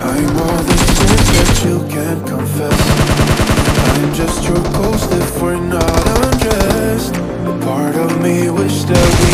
I'm all the sins that you can't confess. I'm just your ghost if we're not undressed. A part of me wish that we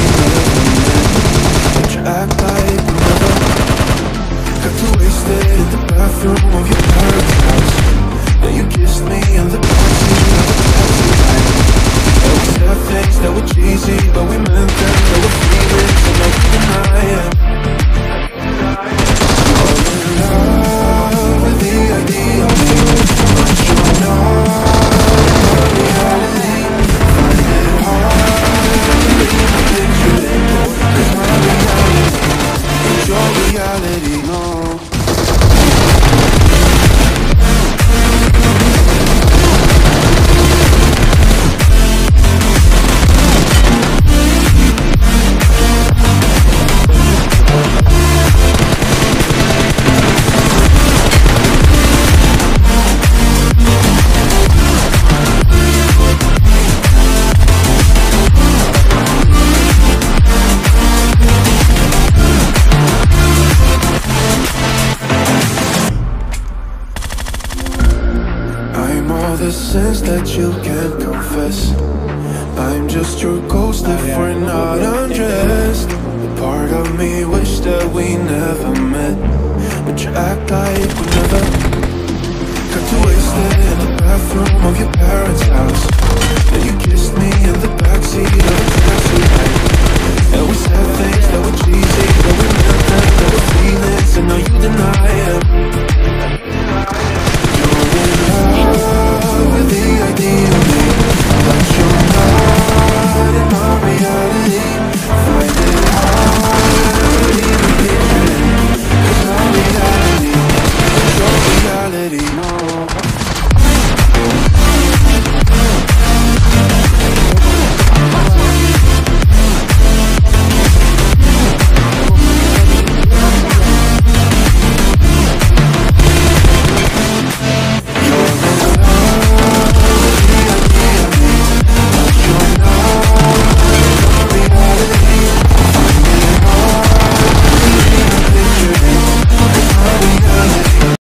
all the sins that you can't confess. I'm just your ghost if we're not undressed. Part of me wish that we never met, but you act like we never got too wasted in the bathroom of your parents' house.